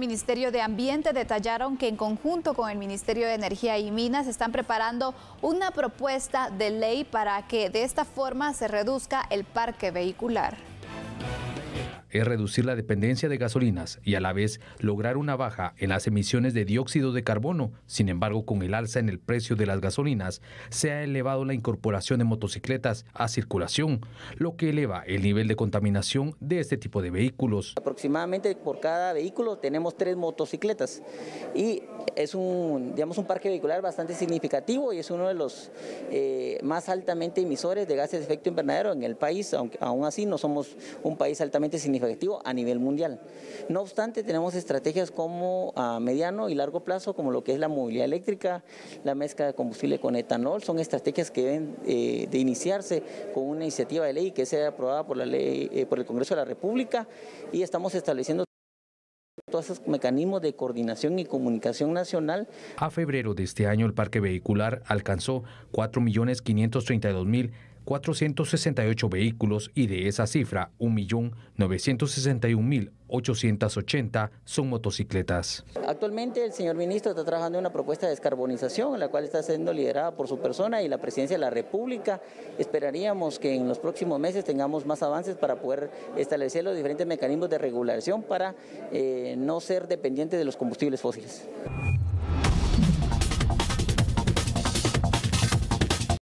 Ministerio de Ambiente detallaron que en conjunto con el Ministerio de Energía y Minas están preparando una propuesta de ley para que de esta forma se reduzca el parque vehicular es reducir la dependencia de gasolinas y a la vez lograr una baja en las emisiones de dióxido de carbono. Sin embargo, con el alza en el precio de las gasolinas, se ha elevado la incorporación de motocicletas a circulación, lo que eleva el nivel de contaminación de este tipo de vehículos. Aproximadamente por cada vehículo tenemos tres motocicletas y es un, digamos, un parque vehicular bastante significativo y es uno de los eh, más altamente emisores de gases de efecto invernadero en el país, aunque aún así no somos un país altamente significativo a nivel mundial. No obstante, tenemos estrategias como a mediano y largo plazo, como lo que es la movilidad eléctrica, la mezcla de combustible con etanol, son estrategias que deben eh, de iniciarse con una iniciativa de ley que sea aprobada por la ley eh, por el Congreso de la República y estamos estableciendo todos esos mecanismos de coordinación y comunicación nacional. A febrero de este año el parque vehicular alcanzó 4.532.000 468 vehículos y de esa cifra 1.961.880 son motocicletas. Actualmente el señor ministro está trabajando en una propuesta de descarbonización, la cual está siendo liderada por su persona y la presidencia de la República. Esperaríamos que en los próximos meses tengamos más avances para poder establecer los diferentes mecanismos de regulación para eh, no ser dependientes de los combustibles fósiles.